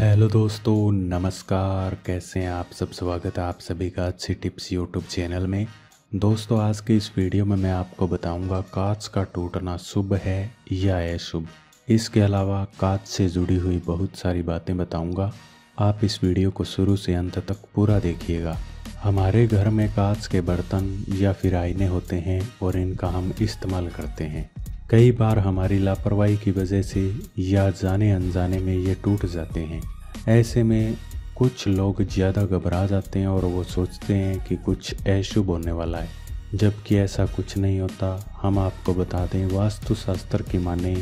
Hello दोस्तों, नमस्कार। कैसे हैं आप? सब स्वागत है आप सभी का अच्छी टिप्स यूट्यूब चैनल में। दोस्तों, आज के इस वीडियो में मैं आपको बताऊँगा, कांच का टूटना शुभ है या अशुभ? इसके अलावा कांच से जुड़ी हुई बहुत सारी बातें बताऊँगा। आप इस वीडियो को शुरू से अंत तक पूरा देखिएगा। हमारे घर में कांच के बर्तन या फिर आईने होते हैं और इनका हम इस्तेमाल करते हैं। कई बार हमारी लापरवाही की वजह से या जाने अनजाने में ये टूट जाते हैं। ऐसे में कुछ लोग ज़्यादा घबरा जाते हैं और वो सोचते हैं कि कुछ अशुभ होने वाला है। जबकि ऐसा कुछ नहीं होता। हम आपको बता दें, वास्तुशास्त्र की माने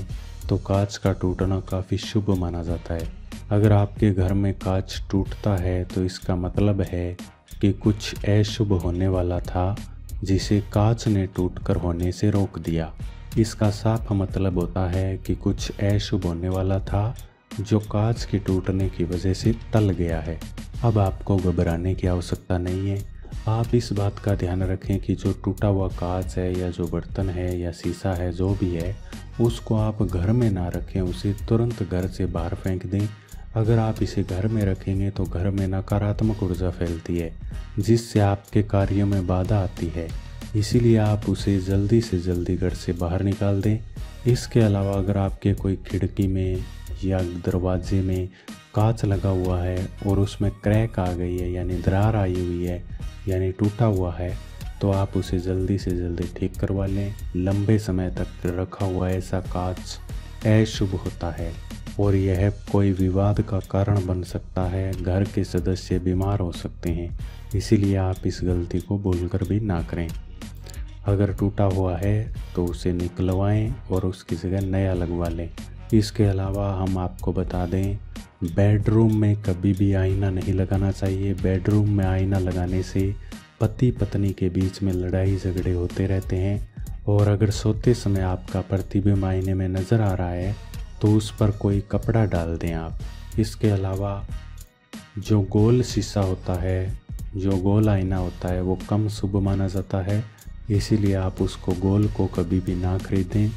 तो कांच का टूटना काफ़ी शुभ माना जाता है। अगर आपके घर में कांच टूटता है तो इसका मतलब है कि कुछ अशुभ होने वाला था, जिसे कांच ने टूटकर होने से रोक दिया। इसका साफ़ मतलब होता है कि कुछ अशुभ होने वाला था, जो कांच के टूटने की वजह से टल गया है। अब आपको घबराने की आवश्यकता नहीं है। आप इस बात का ध्यान रखें कि जो टूटा हुआ कांच है, या जो बर्तन है, या शीशा है, जो भी है, उसको आप घर में ना रखें, उसे तुरंत घर से बाहर फेंक दें। अगर आप इसे घर में रखेंगे तो घर में नकारात्मक ऊर्जा फैलती है, जिससे आपके कार्यों में बाधा आती है। इसीलिए आप उसे जल्दी से जल्दी घर से बाहर निकाल दें। इसके अलावा अगर आपके कोई खिड़की में या दरवाजे में कांच लगा हुआ है और उसमें क्रैक आ गई है, यानी दरार आई हुई है, यानी टूटा हुआ है तो आप उसे जल्दी से जल्दी ठीक करवा लें। लंबे समय तक रखा हुआ ऐसा कांच अशुभ होता है और यह कोई विवाद का कारण बन सकता है। घर के सदस्य बीमार हो सकते हैं, इसीलिए आप इस गलती को भूलकर भी ना करें। अगर टूटा हुआ है तो उसे निकलवाएँ और उसकी जगह नया लगवा लें। इसके अलावा हम आपको बता दें, बेडरूम में कभी भी आईना नहीं लगाना चाहिए। बेडरूम में आईना लगाने से पति पत्नी के बीच में लड़ाई झगड़े होते रहते हैं और अगर सोते समय आपका प्रतिबिंब आईने में नज़र आ रहा है तो उस पर कोई कपड़ा डाल दें आप। इसके अलावा जो गोल शीशा होता है, जो गोल आईना होता है, वो कम शुभ माना जाता है। इसीलिए आप उसको गोल को कभी भी ना खरीदें।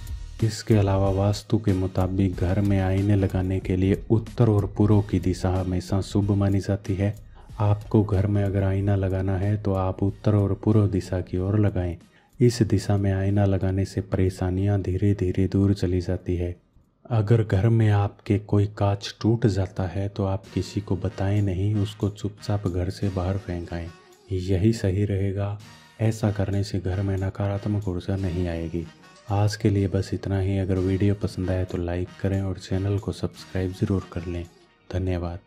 इसके अलावा वास्तु के मुताबिक घर में आईने लगाने के लिए उत्तर और पूर्व की दिशा हमेशा शुभ मानी जाती है। आपको घर में अगर आईना लगाना है तो आप उत्तर और पूर्व दिशा की ओर लगाएँ। इस दिशा में आईना लगाने से परेशानियाँ धीरे धीरे दूर चली जाती है। अगर घर में आपके कोई कांच टूट जाता है तो आप किसी को बताएँ नहीं, उसको चुपचाप घर से बाहर फेंक आएँ यही सही रहेगा। ऐसा करने से घर में नकारात्मक ऊर्जा नहीं आएगी। आज के लिए बस इतना ही। अगर वीडियो पसंद आए तो लाइक करें और चैनल को सब्सक्राइब ज़रूर कर लें। धन्यवाद।